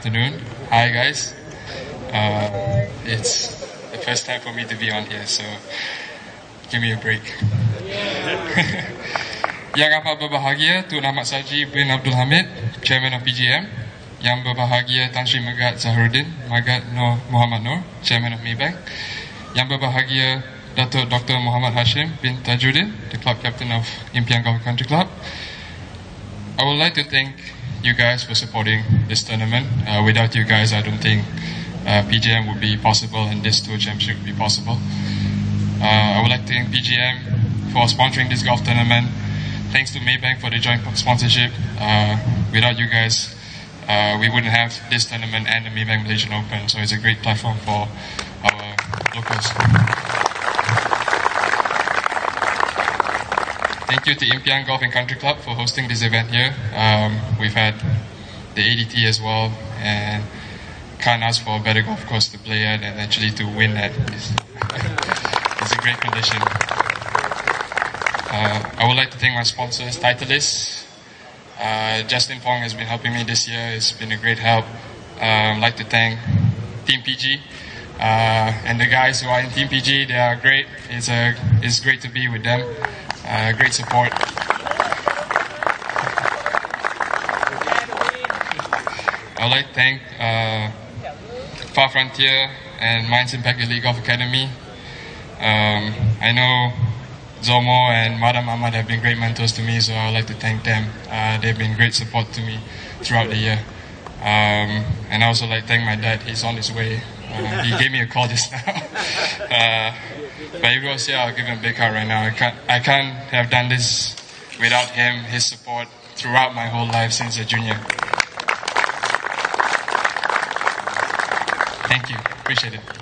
afternoon. Hi, guys. Uh, it's the first time for me to be on here, so give me a break. Yang amat berbahagia Tun Ahmad Sarji bin Abdul Hamid, Chairman of PGM. Yang berbahagia Tan Sri Megat Zaharuddin, Megat Nur Muhammad Nur, Chairman of Maybank. Yang berbahagia Datuk Dr. Muhammad Hashim bin Tajuddin, the club captain of Impian Golf Country Club. I would like to thank you guys for supporting this tournament. Uh, without you guys, I don't think uh, PGM would be possible and this tour championship would be possible. Uh, I would like to thank PGM for sponsoring this golf tournament. Thanks to Maybank for the joint sponsorship. Uh, without you guys, uh, we wouldn't have this tournament and the Maybank Malaysian Open. So it's a great platform for our locals. Thank you to Impian Golf and Country Club for hosting this event here. Um, we've had the ADT as well, and can't ask for a better golf course to play at and actually to win at. It's, it's a great condition. Uh, I would like to thank my sponsors, Titleist. Uh, Justin Fong has been helping me this year. It's been a great help. Uh, I'd like to thank Team PG. Uh, and the guys who are in Team PG, they are great. It's, a, it's great to be with them. Uh, great support. I'd like to thank uh, Far Frontier and Minds Impact Elite Golf Academy. Um, I know Zomo and Madam Ahmad have been great mentors to me, so I'd like to thank them. Uh, they've been great support to me throughout the year. Um, and I also like to thank my dad. He's on his way. Uh, he gave me a call just now. uh, but he was here, I'll give him a big hug right now. I can't, I can't have done this without him, his support throughout my whole life since a junior. Thank you. Appreciate it.